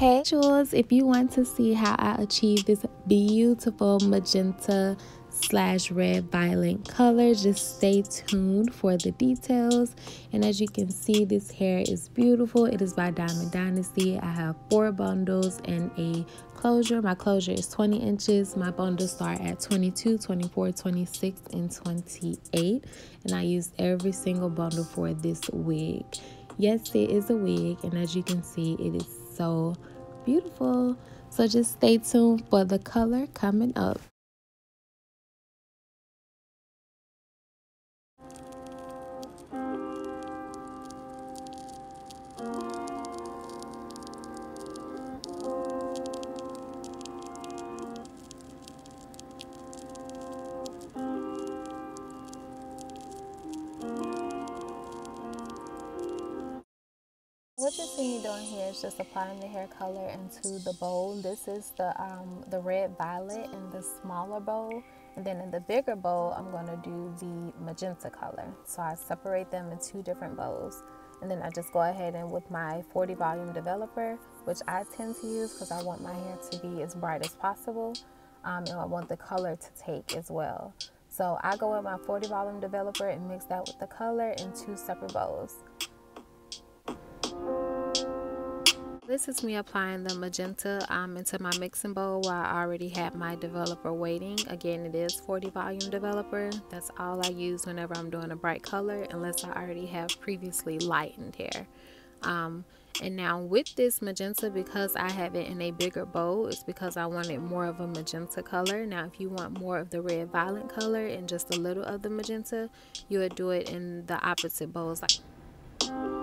Hey Jewels, if you want to see how I achieve this beautiful magenta slash red violet color just stay tuned for the details. And as you can see this hair is beautiful. It is by diamond dynasty. I have four bundles and a closure. My closure is 20 inches. My bundles start at 22 24 26 and 28 and i used every single bundle for this wig. Yes it is a wig. And as you can see it is so beautiful. So just stay tuned for the color coming up What you see me doing here is just applying the hair color into the bowl. This is the um, the red violet in the smaller bowl. And then in the bigger bowl, I'm going to do the magenta color. So I separate them in two different bowls. And then I just go ahead and with my 40 volume developer, which I tend to use because I want my hair to be as bright as possible. Um, and I want the color to take as well. So I go with my 40 volume developer and mix that with the color in two separate bowls. This is me applying the magenta um, into my mixing bowl while I already had my developer waiting. Again, it is 40 volume developer. That's all I use whenever I'm doing a bright color unless I already have previously lightened hair. Um, and now with this magenta, because I have it in a bigger bowl, it's because I wanted more of a magenta color. Now, if you want more of the red violet color and just a little of the magenta, you would do it in the opposite bowls. Like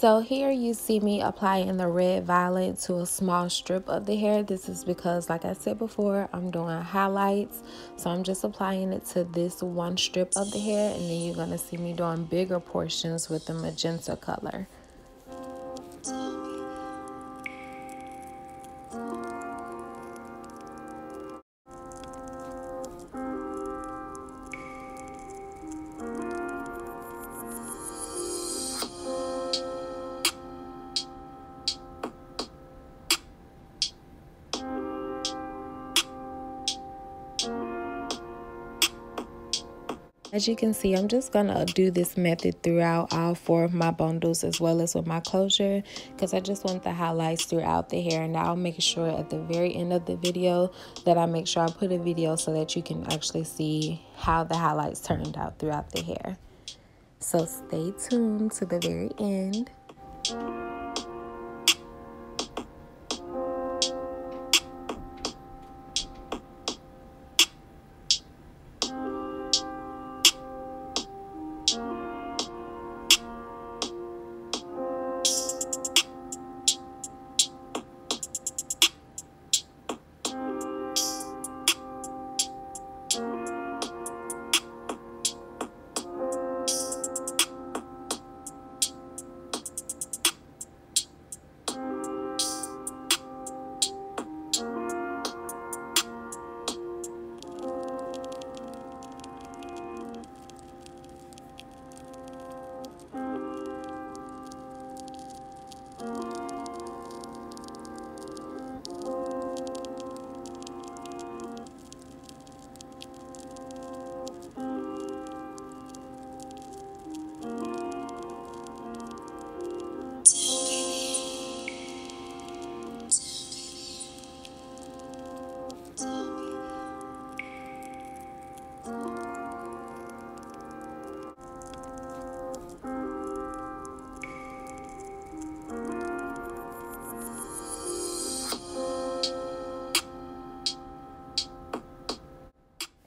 So here you see me applying the red violet to a small strip of the hair. This is because like I said before, I'm doing highlights. So I'm just applying it to this one strip of the hair and then you're going to see me doing bigger portions with the magenta color. As you can see, I'm just going to do this method throughout all four of my bundles as well as with my closure because I just want the highlights throughout the hair. And I'll make sure at the very end of the video that I make sure I put a video so that you can actually see how the highlights turned out throughout the hair. So stay tuned to the very end.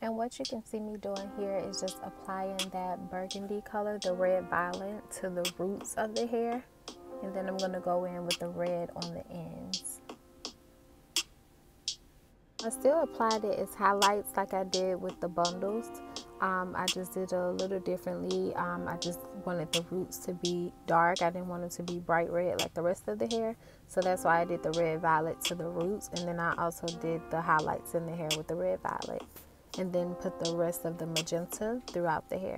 And what you can see me doing here is just applying that burgundy color, the red violet, to the roots of the hair. And then I'm going to go in with the red on the ends. I still applied it as highlights like I did with the bundles. Um, I just did a little differently. Um, I just wanted the roots to be dark. I didn't want it to be bright red like the rest of the hair. So that's why I did the red violet to the roots. And then I also did the highlights in the hair with the red violet and then put the rest of the magenta throughout the hair.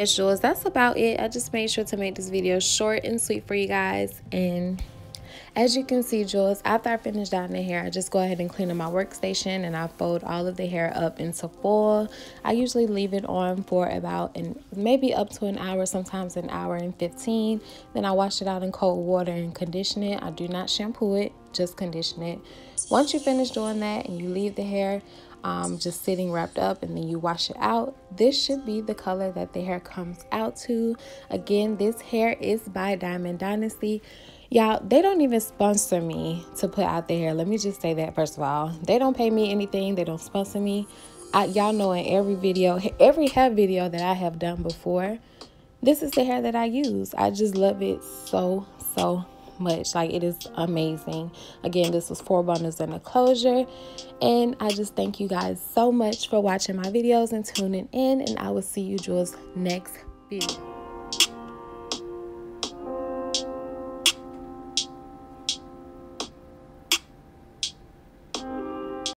As that's about it. I just made sure to make this video short and sweet for you guys. And as you can see, Jewels, after I finish dyeing the hair, I just go ahead and clean up my workstation and I fold all of the hair up into foil. I usually leave it on for about and maybe up to an hour, sometimes an hour and 15. Then I wash it out in cold water and condition it. I do not shampoo it, just condition it. Once you finish doing that and you leave the hair, um, just sitting wrapped up and then you wash it out. This should be the color that the hair comes out to. Again this hair is by diamond dynasty. Y'all they don't even sponsor me to put out the hair. Let me just say that first of all. They don't pay me anything. They don't sponsor me. Y'all know in every video every hair video that i have done before this is the hair that i use. I just love it so so much. Like it is amazing. Again, this was four bundles and a closure. And I just thank you guys so much for watching my videos and tuning in. And I will see you jewels next video.